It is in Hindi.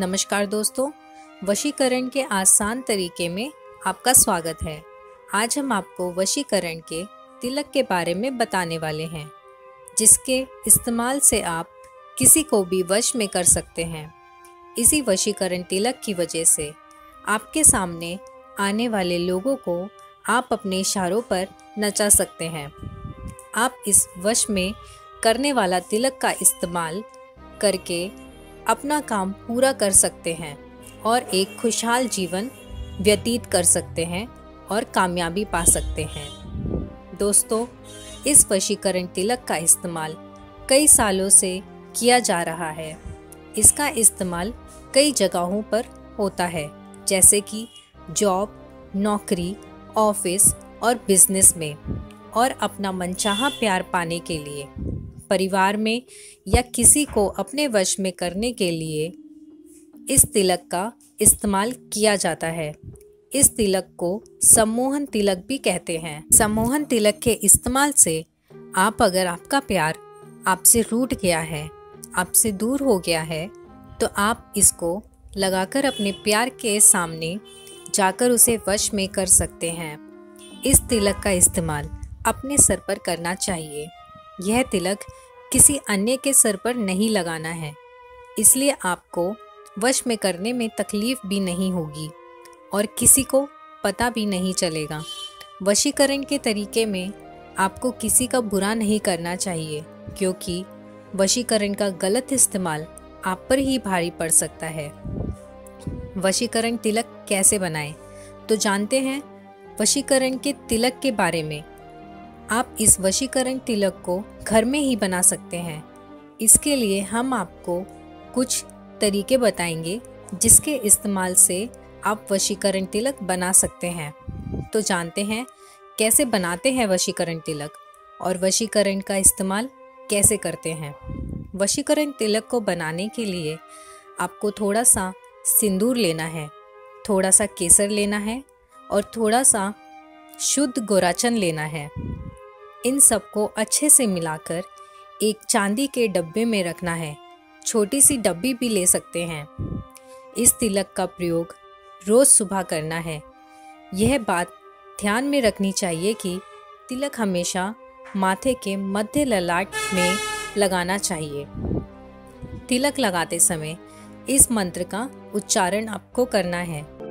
नमस्कार दोस्तों, वशीकरण के आसान तरीके में आपका स्वागत है। आज हम आपको वशीकरण के तिलक के बारे में बताने वाले हैं, जिसके इस्तेमाल से आप किसी को भी वश में कर सकते हैं। इसी वशीकरण तिलक की वजह से आपके सामने आने वाले लोगों को आप अपने इशारों पर नचा सकते हैं। आप इस वश में करने वाला तिलक का इस्तेमाल करके अपना काम पूरा कर सकते हैं और एक खुशहाल जीवन व्यतीत कर सकते हैं और कामयाबी पा सकते हैं। दोस्तों, इस वशीकरण तिलक का इस्तेमाल कई सालों से किया जा रहा है। इसका इस्तेमाल कई जगहों पर होता है, जैसे कि जॉब, नौकरी, ऑफ़िस और बिज़नेस में, और अपना मनचाहा प्यार पाने के लिए। परिवार में या किसी को अपने वश में करने के लिए इस तिलक का इस्तेमाल किया जाता है। इस तिलक को सम्मोहन तिलक भी कहते हैं। सम्मोहन तिलक के इस्तेमाल से आप अगर आपका प्यार आपसे रूट गया है, आपसे दूर हो गया है तो आप इसको लगाकर अपने प्यार के सामने जाकर उसे वश में कर सकते हैं। इस तिलक का इस्तेमाल अपने सर पर करना चाहिए। यह तिलक किसी अन्य के सर पर नहीं लगाना है। इसलिए आपको वश में करने में तकलीफ़ भी नहीं होगी और किसी को पता भी नहीं चलेगा। वशीकरण के तरीके में आपको किसी का बुरा नहीं करना चाहिए, क्योंकि वशीकरण का गलत इस्तेमाल आप पर ही भारी पड़ सकता है। वशीकरण तिलक कैसे बनाएँ? तो जानते हैं, वशीकरण के तिलक के बारे में। आप इस वशीकरण तिलक को घर में ही बना सकते हैं। इसके लिए हम आपको कुछ तरीके बताएँगे जिसके इस्तेमाल से आप वशीकरण तिलक बना सकते हैं। तो जानते हैं कैसे बनाते हैं वशीकरण तिलक और वशीकरण का इस्तेमाल कैसे करते हैं। वशीकरण तिलक को बनाने के लिए आपको थोड़ा सा सिंदूर लेना है, थोड़ा सा केसर लेना है और थोड़ा सा शुद्ध गोराचन लेना है। इन सबको अच्छे से मिलाकर एक चांदी के डब्बे में रखना है। छोटी सी डब्बी भी ले सकते हैं। इस तिलक का प्रयोग रोज़ सुबह करना है। यह बात ध्यान में रखनी चाहिए कि तिलक हमेशा माथे के मध्य ललाट में लगाना चाहिए। तिलक लगाते समय इस मंत्र का उच्चारण आपको करना है।